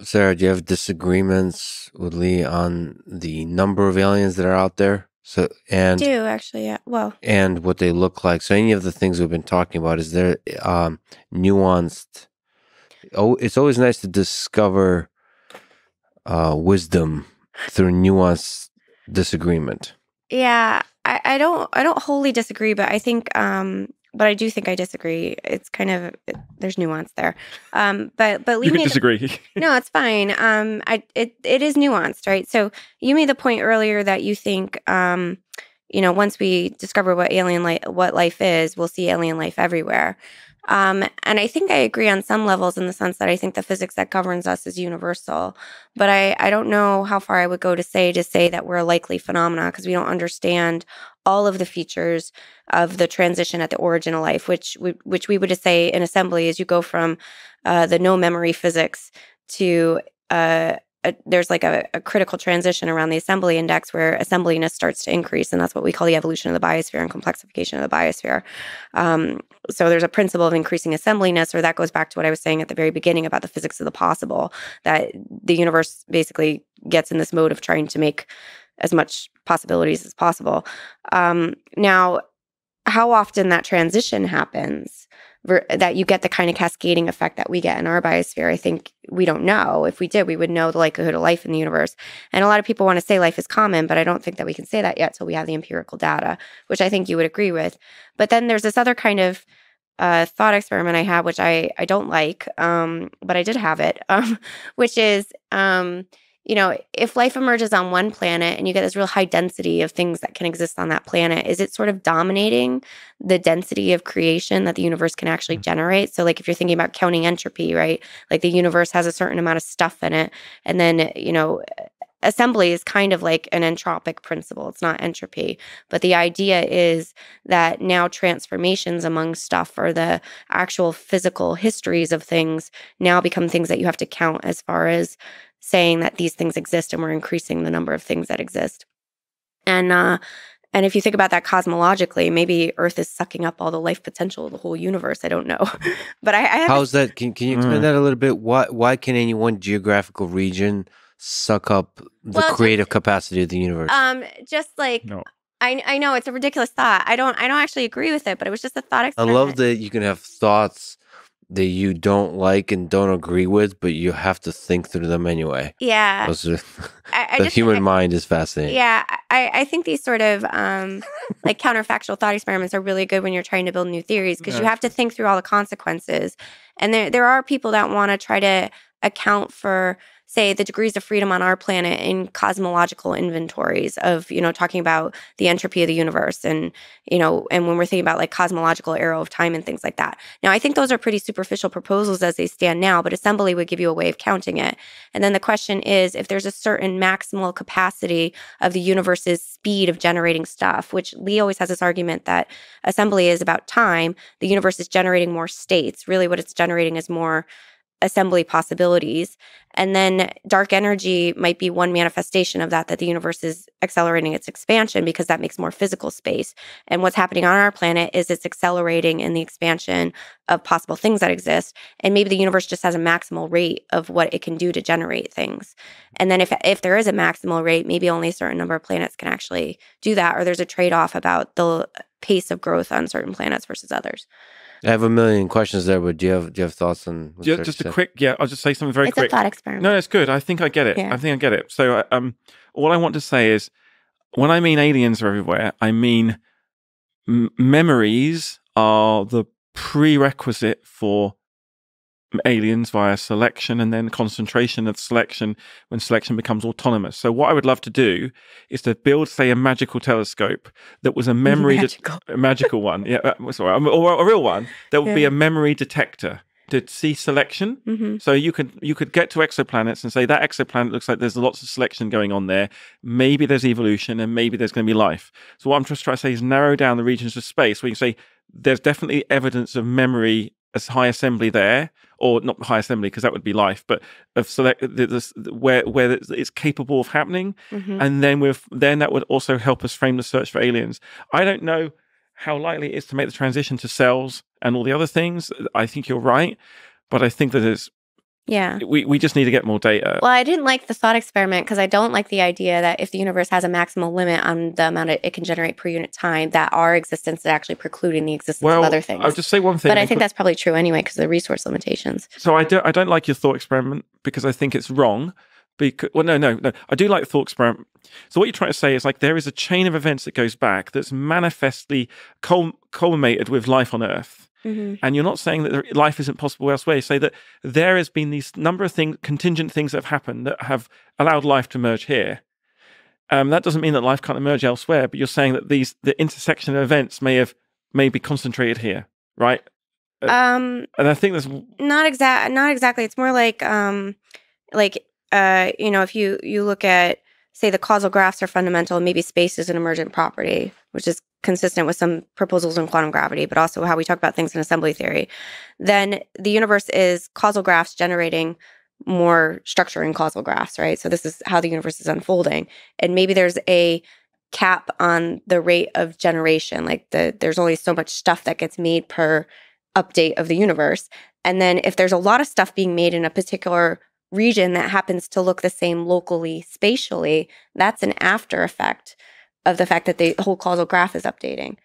Sara, do you have disagreements with Lee on the number of aliens that are out there? So and do actually, yeah. Well, and what they look like. So any of the things we've been talking about is there um, nuanced. Oh, it's always nice to discover uh, wisdom through nuanced disagreement. Yeah, I, I don't I don't wholly disagree, but I think um but I do think I disagree. It's kind of it, there's nuance there. Um but but you can disagree. no, it's fine. Um I it it is nuanced, right? So you made the point earlier that you think um you know, once we discover what alien life what life is, we'll see alien life everywhere. Um, and I think I agree on some levels in the sense that I think the physics that governs us is universal. But I, I don't know how far I would go to say to say that we're a likely phenomena because we don't understand all of the features of the transition at the origin of life, which we, which we would say in assembly is you go from uh, the no memory physics to uh, a, there's like a, a, critical transition around the assembly index where assembliness starts to increase, and that's what we call the evolution of the biosphere and complexification of the biosphere. Um, so there's a principle of increasing assembliness, or that goes back to what I was saying at the very beginning about the physics of the possible, that the universe basically gets in this mode of trying to make as much possibilities as possible. Um, now, how often that transition happens that you get the kind of cascading effect that we get in our biosphere. I think we don't know. If we did, we would know the likelihood of life in the universe. And a lot of people want to say life is common, but I don't think that we can say that yet till we have the empirical data, which I think you would agree with. But then there's this other kind of uh, thought experiment I have, which I I don't like, um, but I did have it, um, which is um, you know, if life emerges on one planet and you get this real high density of things that can exist on that planet, is it sort of dominating the density of creation that the universe can actually mm-hmm. generate? So, like, if you're thinking about counting entropy, right? Like, the universe has a certain amount of stuff in it. And then, you know, assembly is kind of like an entropic principle. It's not entropy. But the idea is that now transformations among stuff or the actual physical histories of things now become things that you have to count as far as saying that these things exist and we're increasing the number of things that exist. And uh, and if you think about that cosmologically, maybe Earth is sucking up all the life potential of the whole universe. I don't know, but I, I how's that? Can can you explain mm. that a little bit? Why why can any one geographical region suck up the well, creative just, capacity of the universe? Um, just like no. I I know it's a ridiculous thought. I don't I don't actually agree with it, but it was just a thought experiment. I love that you can have thoughts that you don't like and don't agree with, but you have to think through them anyway. Yeah. Are, I, I the human mind is fascinating. Yeah. I, I think these sort of um, like counterfactual thought experiments are really good when you're trying to build new theories because yeah. you have to think through all the consequences. And there, there are people that want to try to account for say the degrees of freedom on our planet in cosmological inventories of you know talking about the entropy of the universe and you know and when we're thinking about like cosmological arrow of time and things like that. Now i think those are pretty superficial proposals as they stand now but assembly would give you a way of counting it. And then the question is if there's a certain maximal capacity of the universe's speed of generating stuff which lee always has this argument that assembly is about time the universe is generating more states. Really what it's generating is more assembly possibilities. And then dark energy might be one manifestation of that, that the universe is accelerating its expansion because that makes more physical space. And what's happening on our planet is it's accelerating in the expansion of possible things that exist. And maybe the universe just has a maximal rate of what it can do to generate things. And then if, if there is a maximal rate, maybe only a certain number of planets can actually do that, or there's a trade off about the pace of growth on certain planets versus others. I have a million questions there, but do you have do you have thoughts on? Just, just a quick, yeah. I'll just say something very it's quick. It's a thought experiment. No, it's good. I think I get it. Yeah. I think I get it. So, um, all I want to say is, when I mean aliens are everywhere, I mean m- memories are the prerequisite for aliens via selection and then concentration of selection when selection becomes autonomous. So what I would love to do is to build, say, a magical telescope that was a memory, magical, de- a magical one, yeah, uh, sorry, or a real one that would yeah. be a memory detector to see selection. Mm-hmm. So you could you could get to exoplanets and say that exoplanet looks like there's lots of selection going on there. Maybe there's evolution and maybe there's going to be life. So what I'm just trying to say is narrow down the regions of space where you say there's definitely evidence of memory as high assembly there, or not high assembly because that would be life, but of select this, where where it's capable of happening, mm-hmm. and then with then that would also help us frame the search for aliens. I don't know how likely it is to make the transition to cells and all the other things. I think you're right, but I think that it's Yeah. We, we just need to get more data. Well, I didn't like the thought experiment because I don't like the idea that if the universe has a maximal limit on the amount it, can generate per unit time, that our existence is actually precluding the existence well, of other things. I'll just say one thing. but I think that's probably true anyway because of the resource limitations. So I don't I don't like your thought experiment because I think it's wrong. Because well, no, no, no. I do like the thought experiment. So what you're trying to say is like there is a chain of events that goes back that's manifestly cul- culminated with life on Earth. Mm-hmm. And you're not saying that life isn't possible elsewhere. You say that there has been these number of things, contingent things that have happened that have allowed life to emerge here. Um, that doesn't mean that life can't emerge elsewhere, but you're saying that these the intersection of events may have may be concentrated here, right? Um, and I think that's not exact, not exactly. It's more like, um, like, uh, you know, if you you look at say the causal graphs are fundamental, maybe space is an emergent property, which is consistent with some proposals in quantum gravity, but also how we talk about things in assembly theory, then the universe is causal graphs generating more structure in causal graphs, right? So this is how the universe is unfolding. And maybe there's a cap on the rate of generation, like the there's only so much stuff that gets made per update of the universe. And then if there's a lot of stuff being made in a particular region that happens to look the same locally, spatially, that's an after effect of the fact that the whole causal graph is updating.